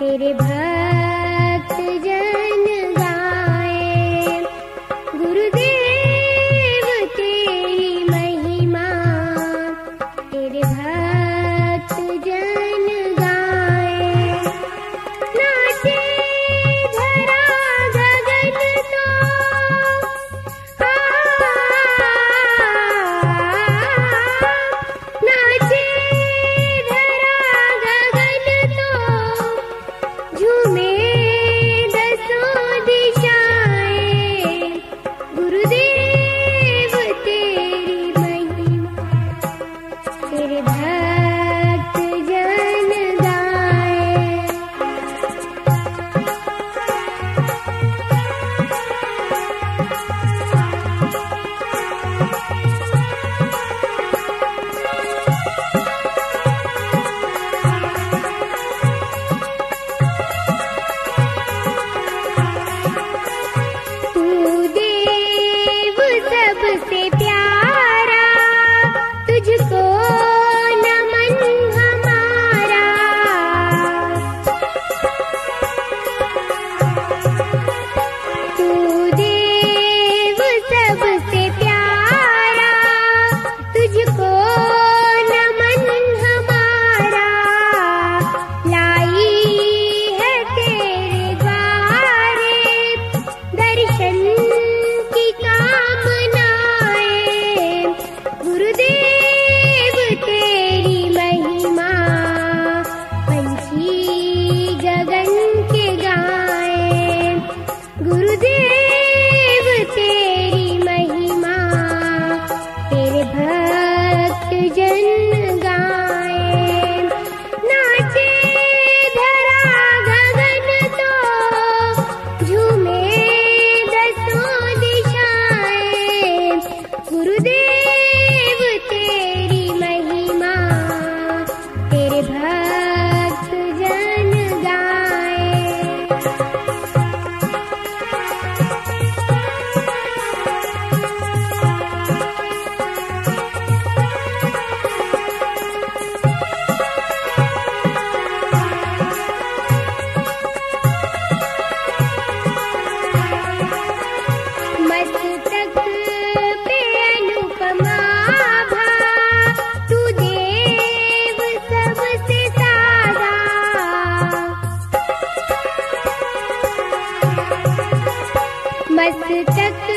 तेरे भक्त sí. दस्तक